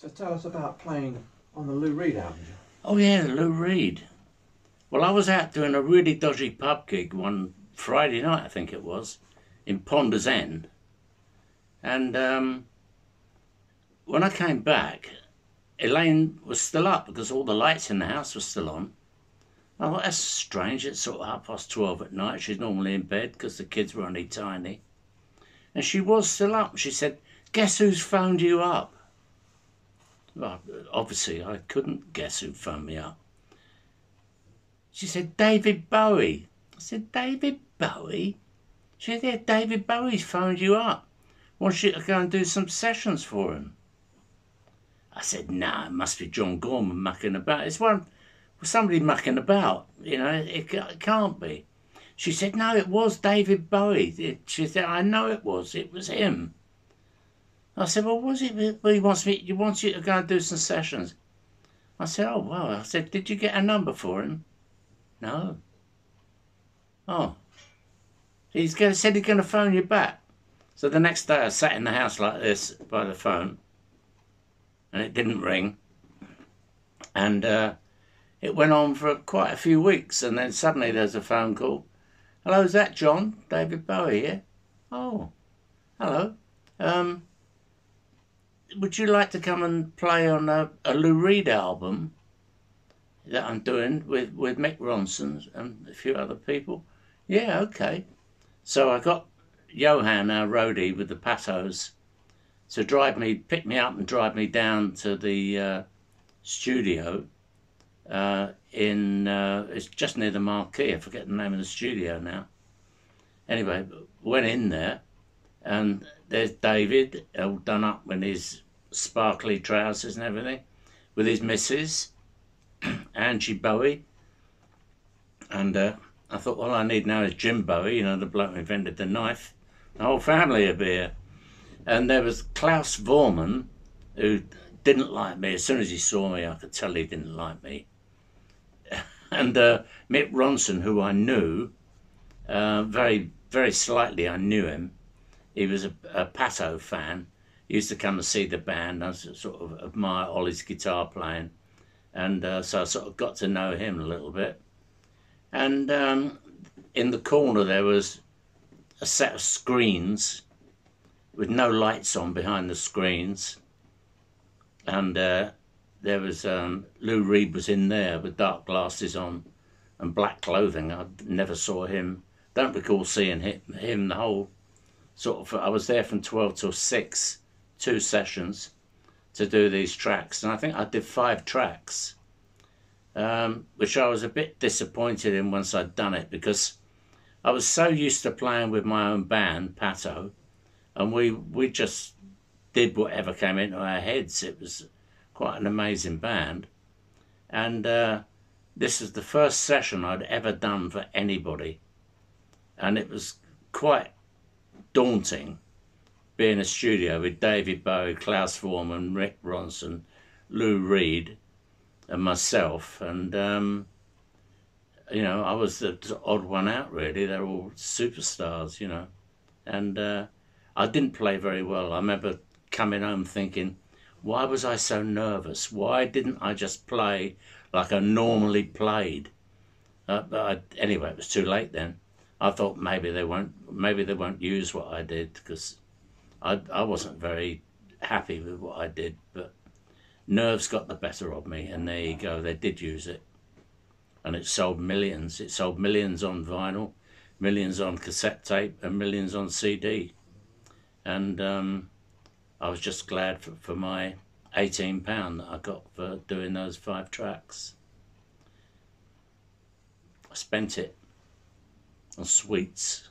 So tell us about playing on the Lou Reed album. Oh yeah, Lou Reed. Well, I was out doing a really dodgy pub gig one Friday night, I think it was, in Ponders End, and um, when I came back, Elaine was still up because all the lights in the house were still on. I thought that's strange. It's sort of half past twelve at night. She's normally in bed because the kids were only tiny, and she was still up. She said, "Guess who's phoned you up?" Obviously, I couldn't guess who phoned me up. She said, David Bowie. I said, David Bowie? She said, yeah, David Bowie's phoned you up. Wants you to go and do some sessions for him. I said, no, nah, it must be John Gorman mucking about. It's one, somebody mucking about. You know, it, it can't be. She said, no, it was David Bowie. She said, I know it was. It was him. I said, well, was it? Well, he wants me. He wants you to go and do some sessions. I said, oh well. I said, did you get a number for him? No. Oh. He's going said he's going to phone you back. So the next day I sat in the house like this by the phone, and it didn't ring. And uh, it went on for quite a few weeks, and then suddenly there's a phone call. Hello, is that John? David Bowie here? Oh, hello. Um, would you like to come and play on a, a Lou Reed album that I'm doing with, with Mick Ronson and a few other people? Yeah, okay. So I got Johan, our roadie, with the Pattos to drive me, pick me up and drive me down to the uh, studio uh, in, uh, it's just near the Marquee, I forget the name of the studio now. Anyway, went in there and there's David, all done up in his sparkly trousers and everything, with his missus, Angie Bowie. And uh, I thought, all I need now is Jim Bowie, you know, the bloke who invented the knife. The whole family would be here. And there was Klaus Voormann, who didn't like me. As soon as he saw me, I could tell he didn't like me. and uh, Mick Ronson, who I knew, uh, very, very slightly I knew him. He was a, a Patto fan. He used to come and see the band. I sort of admire Ollie's guitar playing. And uh, so I sort of got to know him a little bit. And um, in the corner there was a set of screens with no lights on behind the screens. And uh, there was um, Lou Reed was in there with dark glasses on and black clothing. I never saw him. Don't recall seeing him, him the whole sort of, I was there from 12 till 6, two sessions to do these tracks. And I think I did five tracks, um, which I was a bit disappointed in once I'd done it because I was so used to playing with my own band, Patto, and we, we just did whatever came into our heads. It was quite an amazing band. And uh, this is the first session I'd ever done for anybody. And it was quite daunting being a studio with David Bowie, Klaus Voormann, Rick Ronson, Lou Reed, and myself. And, um, you know, I was the odd one out, really. They're all superstars, you know. And uh, I didn't play very well. I remember coming home thinking, why was I so nervous? Why didn't I just play like I normally played? Uh, but I, anyway, it was too late then. I thought maybe they won't maybe they won't use what I did because I I wasn't very happy with what I did, but nerves got the better of me, and there you go. They did use it, and it sold millions. It sold millions on vinyl, millions on cassette tape, and millions on CD. And um, I was just glad for, for my eighteen pound that I got for doing those five tracks. I spent it on sweets